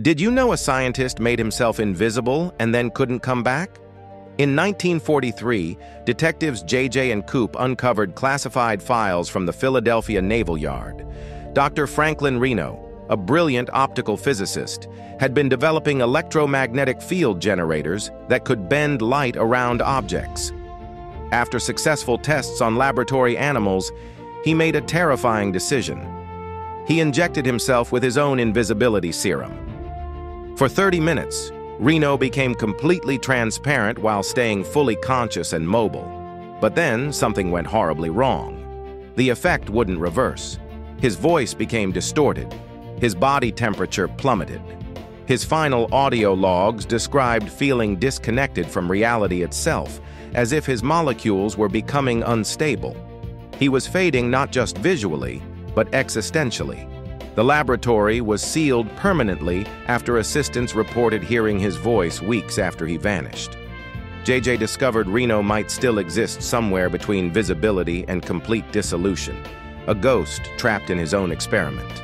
Did you know a scientist made himself invisible and then couldn't come back? In 1943, detectives J.J. and Coop uncovered classified files from the Philadelphia Naval Yard. Dr. Franklin Reno, a brilliant optical physicist, had been developing electromagnetic field generators that could bend light around objects. After successful tests on laboratory animals, he made a terrifying decision. He injected himself with his own invisibility serum. For 30 minutes, Reno became completely transparent while staying fully conscious and mobile. But then something went horribly wrong. The effect wouldn't reverse. His voice became distorted. His body temperature plummeted. His final audio logs described feeling disconnected from reality itself, as if his molecules were becoming unstable. He was fading not just visually, but existentially. The laboratory was sealed permanently after assistants reported hearing his voice weeks after he vanished. JJ discovered Reno might still exist somewhere between visibility and complete dissolution, a ghost trapped in his own experiment.